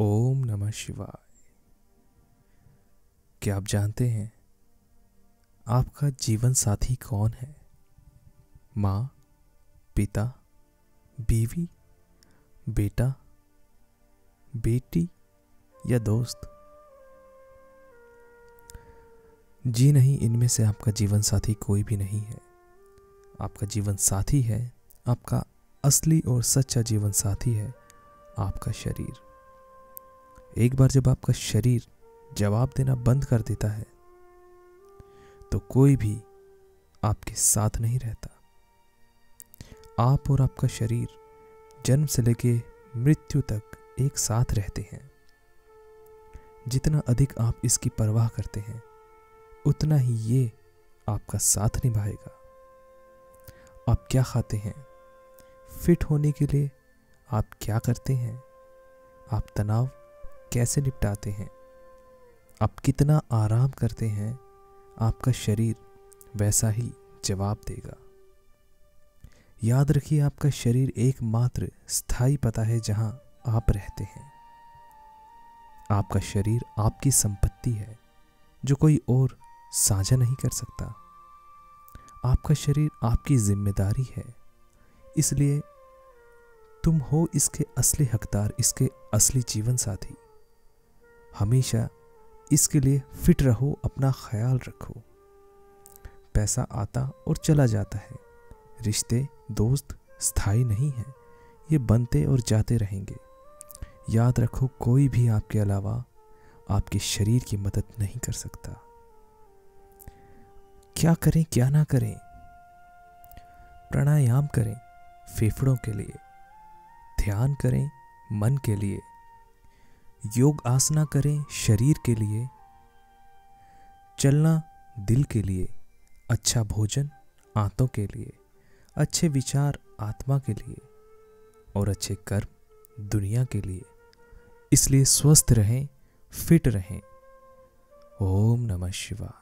ओम नमः शिवाय। क्या आप जानते हैं, आपका जीवन साथी कौन है? माँ, पिता, बीवी, बेटा, बेटी या दोस्त? जी नहीं, इनमें से आपका जीवन साथी कोई भी नहीं है। आपका जीवन साथी है, आपका असली और सच्चा जीवन साथी है, आपका शरीर। एक बार जब आपका शरीर जवाब देना बंद कर देता है तो कोई भी आपके साथ नहीं रहता। आप और आपका शरीर जन्म से लेके मृत्यु तक एक साथ रहते हैं। जितना अधिक आप इसकी परवाह करते हैं, उतना ही ये आपका साथ निभाएगा। आप क्या खाते हैं? फिट होने के लिए आप क्या करते हैं? आप तनाव कैसे निपटाते हैं? आप कितना आराम करते हैं, आपका शरीर वैसा ही जवाब देगा। याद रखिए, आपका शरीर एकमात्र स्थायी पता है जहाँ आप रहते हैं। आपका शरीर आपकी संपत्ति है, जो कोई और साझा नहीं कर सकता। आपका शरीर आपकी ज़िम्मेदारी है, इसलिए तुम हो इसके असली हकदार, इसके असली जीवन साथी हमेशा इसके लिए फिट रहो, अपना ख्याल रखो। पैसा आता और चला जाता है। रिश्ते, दोस्त स्थायी नहीं हैं। ये बनते और जाते रहेंगे। याद रखो, कोई भी आपके अलावा आपके शरीर की मदद नहीं कर सकता। क्या करें, क्या ना करें? प्राणायाम करें, फेफड़ों के लिए। ध्यान करें, मन के लिए। योग आसना करें शरीर के लिए, चलना दिल के लिए अच्छा भोजन आंतों के लिए, अच्छे विचार आत्मा के लिए और अच्छे कर्म दुनिया के लिए। इसलिए स्वस्थ रहें, फिट रहें। ओम नमः शिवाय।